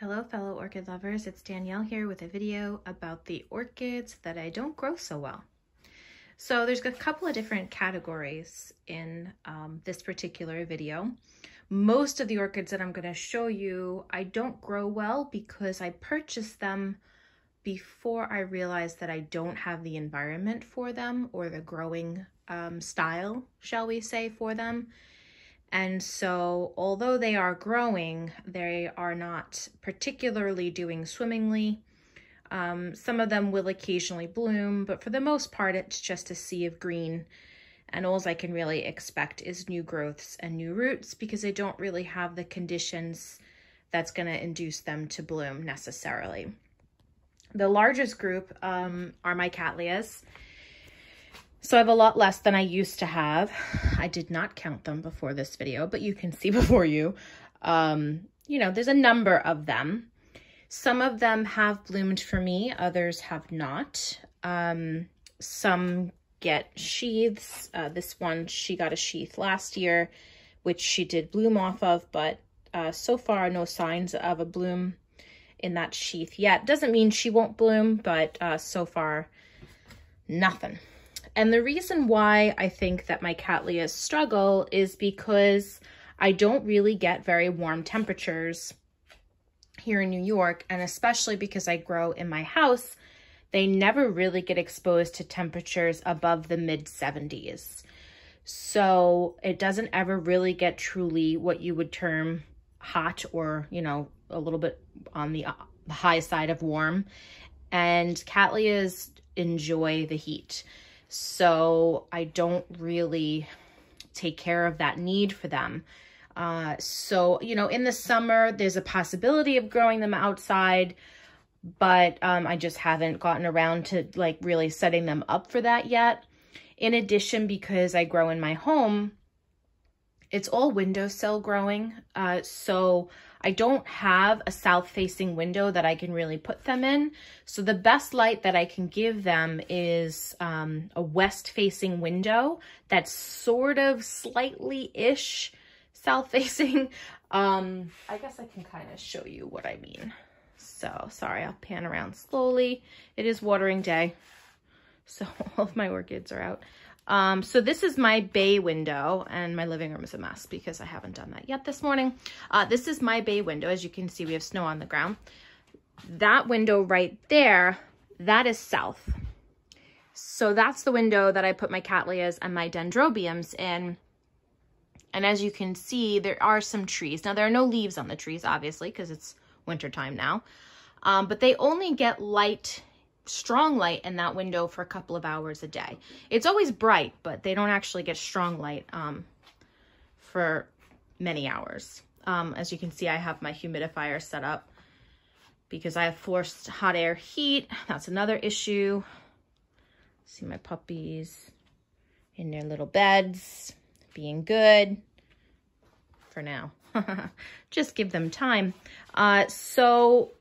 Hello fellow orchid lovers, it's Danielle here with a video about the orchids that I don't grow so well. So there's a couple of different categories in um, this particular video. Most of the orchids that I'm going to show you I don't grow well because I purchased them before I realized that I don't have the environment for them or the growing um, style, shall we say, for them. And so although they are growing, they are not particularly doing swimmingly. Um, some of them will occasionally bloom, but for the most part, it's just a sea of green. And all I can really expect is new growths and new roots because they don't really have the conditions that's going to induce them to bloom necessarily. The largest group um, are my Cattleyas. So I have a lot less than I used to have. I did not count them before this video, but you can see before you. Um, you know, there's a number of them. Some of them have bloomed for me, others have not. Um, some get sheaths. Uh, this one, she got a sheath last year, which she did bloom off of, but uh, so far no signs of a bloom in that sheath yet. Doesn't mean she won't bloom, but uh, so far, nothing. And the reason why I think that my Cattleyas struggle is because I don't really get very warm temperatures here in New York, and especially because I grow in my house, they never really get exposed to temperatures above the mid 70s. So it doesn't ever really get truly what you would term hot or, you know, a little bit on the high side of warm. And Cattleyas enjoy the heat. So I don't really take care of that need for them. Uh, so, you know, in the summer, there's a possibility of growing them outside, but um, I just haven't gotten around to like really setting them up for that yet. In addition, because I grow in my home, it's all windowsill growing. Uh, so I don't have a south-facing window that I can really put them in. So the best light that I can give them is um, a west-facing window that's sort of slightly-ish south-facing. Um, I guess I can kind of show you what I mean. So, sorry, I'll pan around slowly. It is watering day, so all of my orchids are out. Um, so this is my bay window and my living room is a mess because I haven't done that yet this morning. Uh, this is my bay window. As you can see, we have snow on the ground. That window right there, that is south. So that's the window that I put my Cattleyas and my Dendrobiums in. And as you can see, there are some trees. Now, there are no leaves on the trees, obviously, because it's wintertime now. Um, but they only get light strong light in that window for a couple of hours a day. It's always bright, but they don't actually get strong light um, for many hours. Um, as you can see, I have my humidifier set up because I have forced hot air heat. That's another issue. See my puppies in their little beds, being good for now. Just give them time. Uh, so,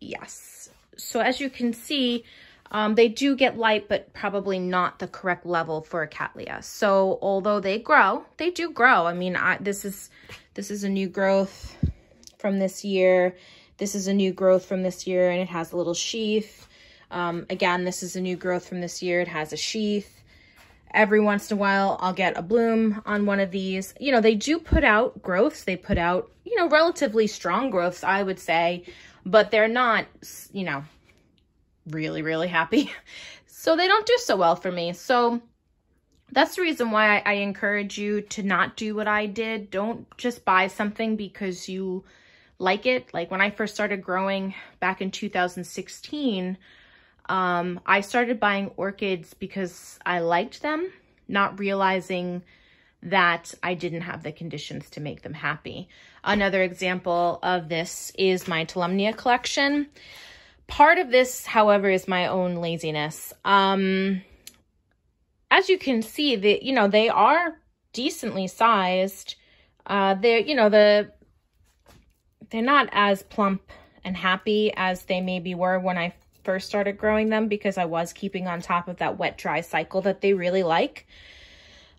yes, so as you can see, um, they do get light, but probably not the correct level for a Cattleya. So although they grow, they do grow. I mean, I, this is this is a new growth from this year. This is a new growth from this year, and it has a little sheath. Um, again, this is a new growth from this year. It has a sheath. Every once in a while, I'll get a bloom on one of these. You know, they do put out growths. They put out, you know, relatively strong growths, I would say but they're not, you know, really, really happy. So they don't do so well for me. So that's the reason why I, I, encourage you to not do what I did. Don't just buy something because you like it. Like when I first started growing back in 2016, um, I started buying orchids because I liked them, not realizing that I didn't have the conditions to make them happy. Another example of this is my Tolumnia collection. Part of this, however, is my own laziness. Um, as you can see, the you know, they are decently sized. Uh, they're, you know, the they're not as plump and happy as they maybe were when I first started growing them because I was keeping on top of that wet dry cycle that they really like.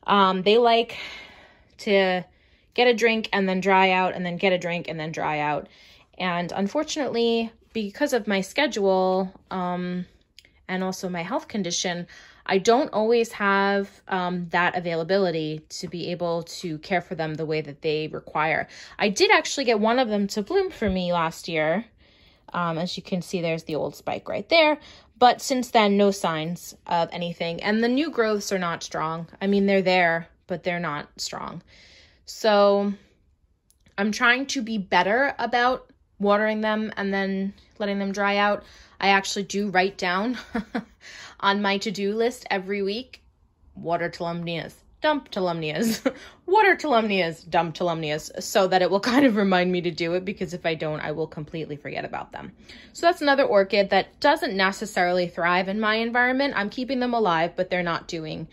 Um, they like to get a drink and then dry out and then get a drink and then dry out. And unfortunately, because of my schedule um, and also my health condition, I don't always have um, that availability to be able to care for them the way that they require. I did actually get one of them to bloom for me last year. Um, as you can see, there's the old spike right there. But since then, no signs of anything. And the new growths are not strong. I mean, they're there, but they're not strong. So I'm trying to be better about watering them and then letting them dry out. I actually do write down on my to-do list every week, water tolumnias, dump tolumnias, water tolumnias, dump tolumnias, so that it will kind of remind me to do it because if I don't, I will completely forget about them. So that's another orchid that doesn't necessarily thrive in my environment. I'm keeping them alive, but they're not doing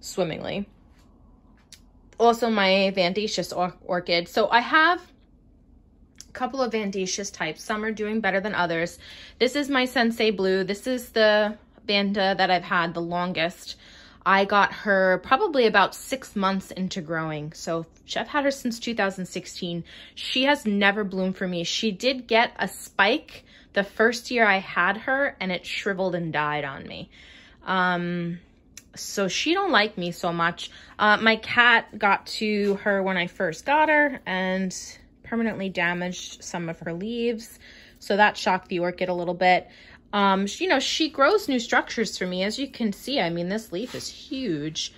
swimmingly. Also my Vandaceous or orchid. So I have a couple of Vandaceous types. Some are doing better than others. This is my Sensei Blue. This is the Vanda that I've had the longest. I got her probably about six months into growing. So I've had her since 2016. She has never bloomed for me. She did get a spike the first year I had her and it shriveled and died on me. Um, so she don't like me so much. Uh, my cat got to her when I first got her and permanently damaged some of her leaves. So that shocked the orchid a little bit. Um, you know, she grows new structures for me. As you can see, I mean, this leaf is huge.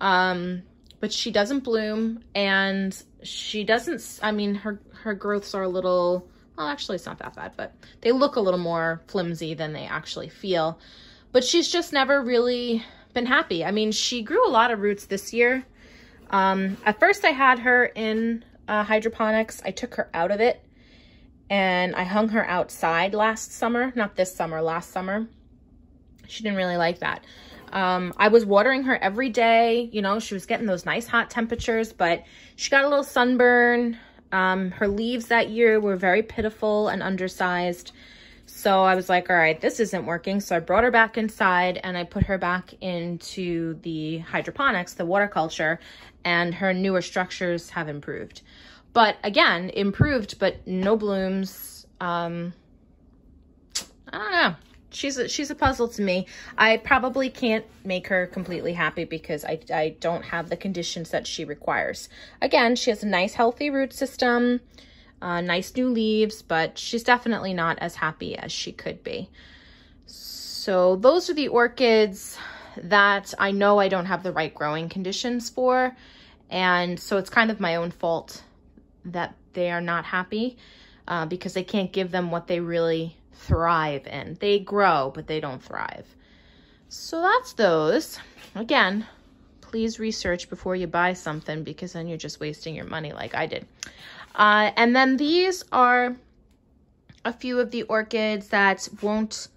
Um, but she doesn't bloom and she doesn't, I mean, her, her growths are a little, well, actually it's not that bad, but they look a little more flimsy than they actually feel. But she's just never really been happy. I mean, she grew a lot of roots this year. Um, at first I had her in uh, hydroponics. I took her out of it and I hung her outside last summer, not this summer, last summer. She didn't really like that. Um, I was watering her every day. You know, she was getting those nice hot temperatures, but she got a little sunburn. Um, her leaves that year were very pitiful and undersized. So I was like, all right, this isn't working. So I brought her back inside and I put her back into the hydroponics, the water culture, and her newer structures have improved. But again, improved, but no blooms. Um, I don't know. She's a, she's a puzzle to me. I probably can't make her completely happy because I, I don't have the conditions that she requires. Again, she has a nice healthy root system, uh, nice new leaves, but she's definitely not as happy as she could be. So those are the orchids that I know I don't have the right growing conditions for. And so it's kind of my own fault that they are not happy uh, because they can't give them what they really thrive in. They grow, but they don't thrive. So that's those. Again, please research before you buy something because then you're just wasting your money like I did. Uh, and then these are a few of the orchids that won't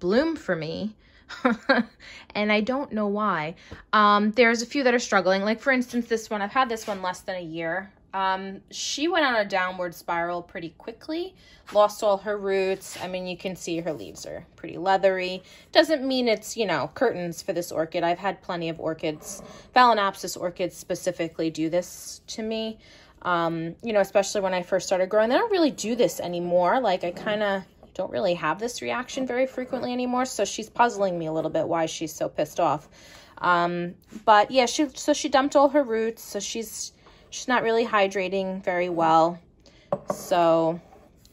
bloom for me. and I don't know why. Um, there's a few that are struggling. Like, for instance, this one. I've had this one less than a year. Um, she went on a downward spiral pretty quickly, lost all her roots. I mean, you can see her leaves are pretty leathery. Doesn't mean it's, you know, curtains for this orchid. I've had plenty of orchids, Phalaenopsis orchids specifically do this to me. Um, you know, especially when I first started growing. They don't really do this anymore. Like, I kind of don't really have this reaction very frequently anymore. So she's puzzling me a little bit why she's so pissed off. Um, but yeah, she, so she dumped all her roots. So she's, She's not really hydrating very well. So,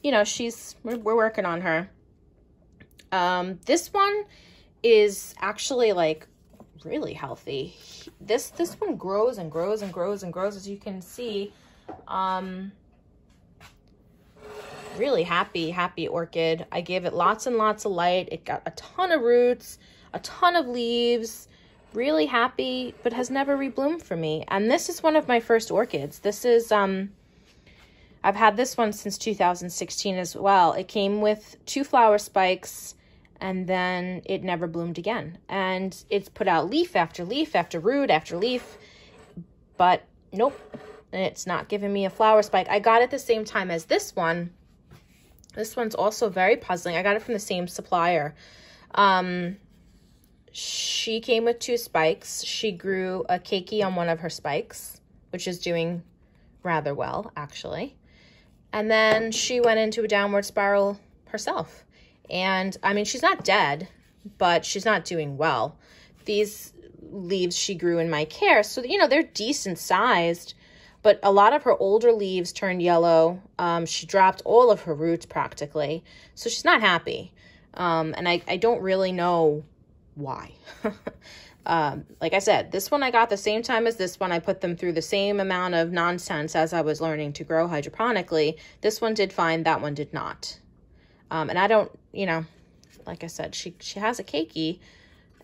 you know, she's, we're, we're working on her. Um, this one is actually like really healthy. This, this one grows and grows and grows and grows, as you can see. Um, really happy, happy orchid. I gave it lots and lots of light. It got a ton of roots, a ton of leaves really happy, but has never rebloomed for me. And this is one of my first orchids. This is, um, I've had this one since 2016 as well. It came with two flower spikes and then it never bloomed again. And it's put out leaf after leaf after root after leaf, but nope, it's not giving me a flower spike. I got it the same time as this one. This one's also very puzzling. I got it from the same supplier. Um, she came with two spikes. She grew a keiki on one of her spikes, which is doing rather well, actually. And then she went into a downward spiral herself. And I mean, she's not dead, but she's not doing well. These leaves she grew in my care, so, you know, they're decent sized, but a lot of her older leaves turned yellow. Um, she dropped all of her roots practically, so she's not happy. Um, and I, I don't really know why. um, like I said, this one I got the same time as this one. I put them through the same amount of nonsense as I was learning to grow hydroponically. This one did fine, that one did not. Um, and I don't, you know, like I said, she, she has a keiki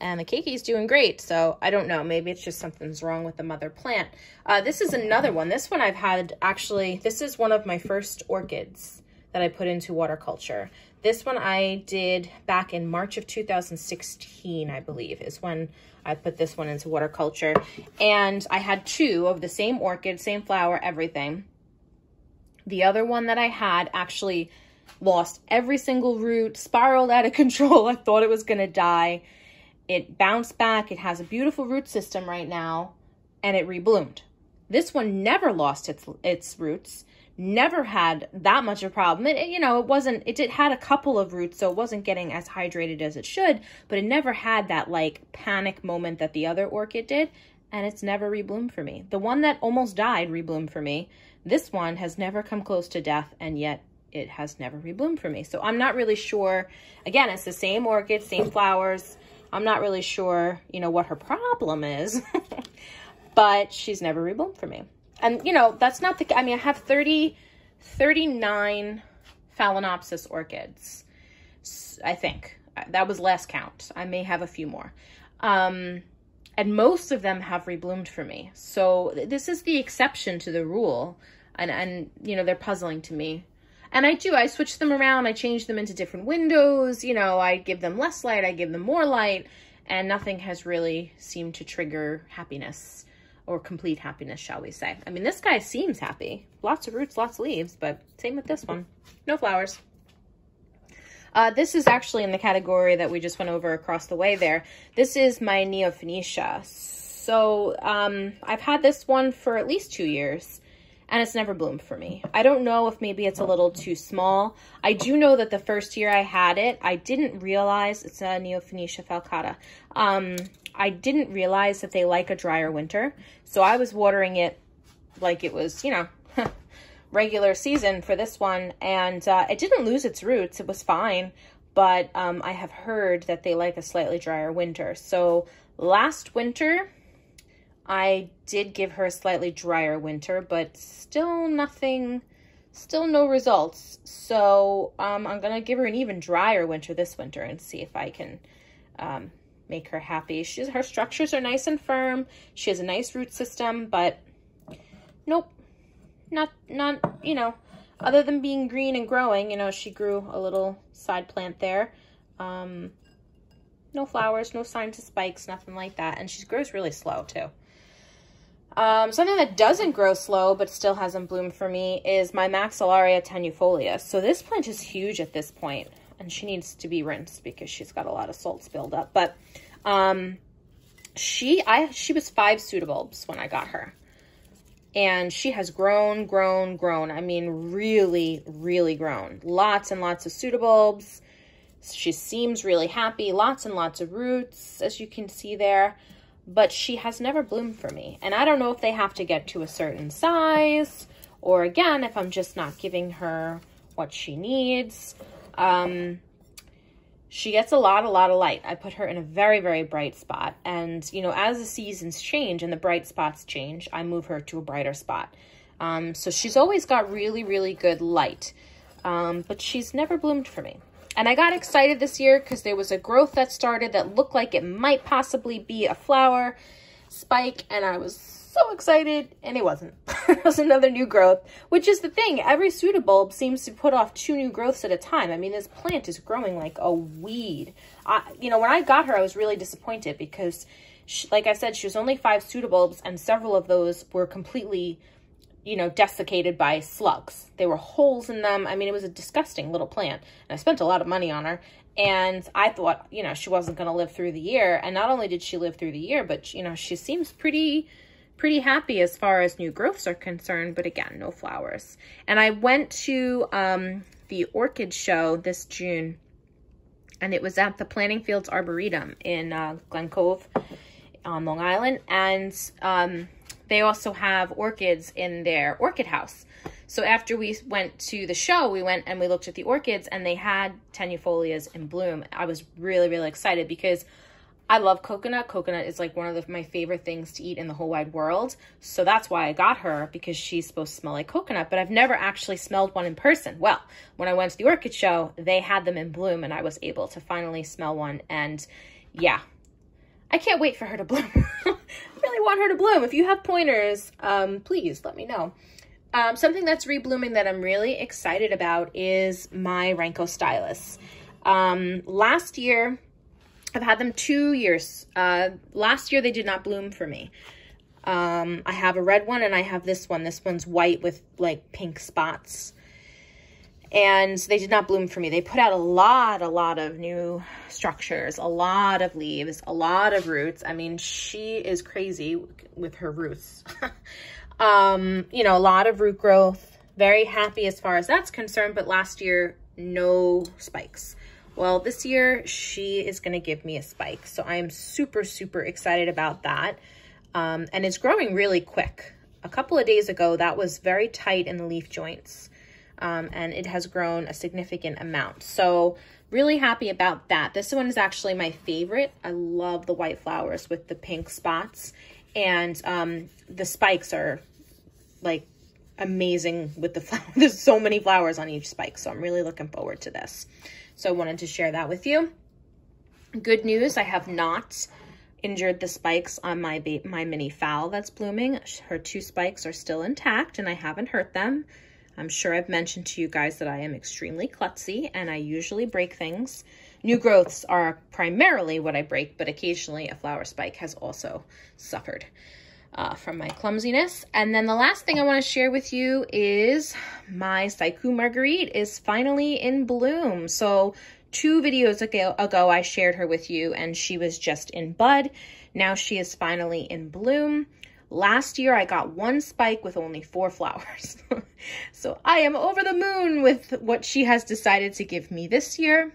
and the keiki's doing great. So I don't know, maybe it's just something's wrong with the mother plant. Uh, this is another one. This one I've had actually, this is one of my first orchids that I put into water culture. This one I did back in March of 2016, I believe, is when I put this one into water culture. And I had two of the same orchid, same flower, everything. The other one that I had actually lost every single root, spiraled out of control. I thought it was going to die. It bounced back. It has a beautiful root system right now, and it rebloomed. This one never lost its its roots, never had that much of a problem. It, you know, it wasn't, it did, had a couple of roots, so it wasn't getting as hydrated as it should, but it never had that like panic moment that the other orchid did, and it's never rebloomed for me. The one that almost died rebloomed for me. This one has never come close to death, and yet it has never rebloomed for me. So I'm not really sure. Again, it's the same orchid, same flowers. I'm not really sure, you know, what her problem is, but she's never rebloomed for me. And, you know, that's not the, I mean, I have 30, 39 Phalaenopsis orchids, I think. That was last count. I may have a few more. Um, and most of them have rebloomed for me. So this is the exception to the rule. And, and, you know, they're puzzling to me. And I do, I switch them around, I change them into different windows, you know, I give them less light, I give them more light, and nothing has really seemed to trigger happiness or complete happiness, shall we say. I mean, this guy seems happy. Lots of roots, lots of leaves, but same with this one. No flowers. Uh, this is actually in the category that we just went over across the way there. This is my Neofinetia. So um, I've had this one for at least two years and it's never bloomed for me. I don't know if maybe it's a little too small. I do know that the first year I had it, I didn't realize, it's a Neofinetia falcata, um, I didn't realize that they like a drier winter. So I was watering it like it was, you know, regular season for this one. And uh, it didn't lose its roots. It was fine. But um, I have heard that they like a slightly drier winter. So last winter, I did give her a slightly drier winter, but still nothing, still no results. So um, I'm going to give her an even drier winter this winter and see if I can um, make her happy. She's Her structures are nice and firm. She has a nice root system, but nope, not, not, you know, other than being green and growing, you know, she grew a little side plant there. Um, no flowers, no signs of spikes, nothing like that. And she grows really slow too. Um, something that doesn't grow slow but still hasn't bloomed for me is my Maxillaria tenuifolia. So this plant is huge at this point, and she needs to be rinsed because she's got a lot of salts build up. But um, she, I, she was five pseudobulbs when I got her. And she has grown, grown, grown. I mean, really, really grown. Lots and lots of pseudobulbs. She seems really happy. Lots and lots of roots, as you can see there but she has never bloomed for me. And I don't know if they have to get to a certain size or again, if I'm just not giving her what she needs. Um, she gets a lot, a lot of light. I put her in a very, very bright spot. And, you know, as the seasons change and the bright spots change, I move her to a brighter spot. Um, so she's always got really, really good light. Um, but she's never bloomed for me. And I got excited this year because there was a growth that started that looked like it might possibly be a flower spike. And I was so excited and it wasn't. it was another new growth, which is the thing. Every pseudobulb seems to put off two new growths at a time. I mean, this plant is growing like a weed. I, you know, when I got her, I was really disappointed because, she, like I said, she was only five pseudobulbs and several of those were completely you know, desiccated by slugs. There were holes in them. I mean, it was a disgusting little plant. And I spent a lot of money on her. And I thought, you know, she wasn't going to live through the year. And not only did she live through the year, but, you know, she seems pretty, pretty happy as far as new growths are concerned, but again, no flowers. And I went to um, the orchid show this June, and it was at the Planting Fields Arboretum in uh, Glen Cove on Long Island. And um, they also have orchids in their orchid house. So after we went to the show, we went and we looked at the orchids and they had tenuifolias in bloom. I was really, really excited because I love coconut. Coconut is like one of the, my favorite things to eat in the whole wide world. So that's why I got her because she's supposed to smell like coconut, but I've never actually smelled one in person. Well, when I went to the orchid show, they had them in bloom and I was able to finally smell one. And yeah, I can't wait for her to bloom. Want her to bloom. If you have pointers, um, please let me know. Um, something that's reblooming that I'm really excited about is my Rhynchostylis. Um, last year, I've had them two years. Uh, last year, they did not bloom for me. Um, I have a red one and I have this one. This one's white with like pink spots. And they did not bloom for me. They put out a lot, a lot of new structures, a lot of leaves, a lot of roots. I mean, she is crazy with her roots. Um, you know, a lot of root growth. Very happy as far as that's concerned, but last year, no spikes. Well, this year, she is going to give me a spike. So I am super, super excited about that. Um, and it's growing really quick. A couple of days ago, that was very tight in the leaf joints. Um, and it has grown a significant amount. So really happy about that. This one is actually my favorite. I love the white flowers with the pink spots. And um, the spikes are like amazing with the flower. There's so many flowers on each spike. So I'm really looking forward to this. So I wanted to share that with you. Good news, I have not injured the spikes on my my mini phal that's blooming. Her two spikes are still intact and I haven't hurt them. I'm sure I've mentioned to you guys that I am extremely klutzy and I usually break things. New growths are primarily what I break, but occasionally a flower spike has also suffered uh, from my clumsiness. And then the last thing I want to share with you is my Saiku Marguerite is finally in bloom. So two videos ago, ago I shared her with you and she was just in bud. Now she is finally in bloom. Last year I got one spike with only four flowers. so I am over the moon with what she has decided to give me this year.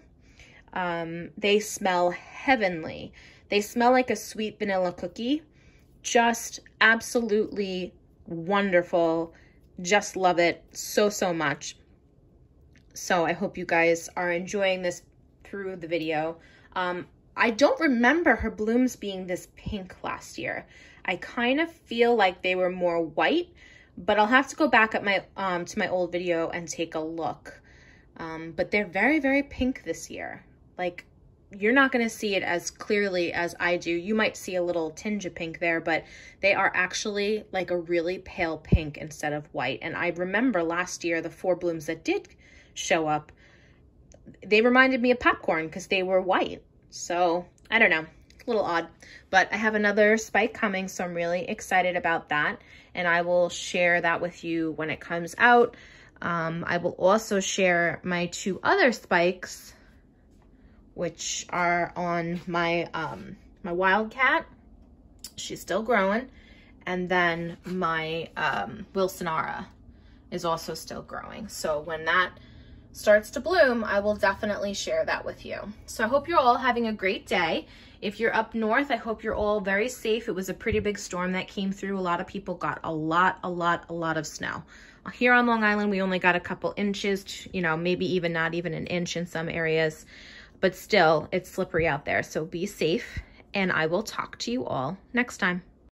Um, they smell heavenly. They smell like a sweet vanilla cookie just absolutely wonderful. Just love it so, so much. So I hope you guys are enjoying this through the video. Um, I don't remember her blooms being this pink last year. I kind of feel like they were more white, but I'll have to go back at my um, to my old video and take a look. Um, but they're very, very pink this year. Like you're not going to see it as clearly as I do. You might see a little tinge of pink there, but they are actually like a really pale pink instead of white. And I remember last year, the four blooms that did show up, they reminded me of popcorn because they were white. So I don't know, a little odd, but I have another spike coming. So I'm really excited about that. And I will share that with you when it comes out. Um, I will also share my two other spikes which are on my um, my Wildcat. She's still growing. And then my um, Wilsonara is also still growing. So when that starts to bloom, I will definitely share that with you. So I hope you're all having a great day. If you're up north, I hope you're all very safe. It was a pretty big storm that came through. A lot of people got a lot, a lot, a lot of snow. Here on Long Island, we only got a couple inches, you know, maybe even not even an inch in some areas but still it's slippery out there. So be safe and I will talk to you all next time.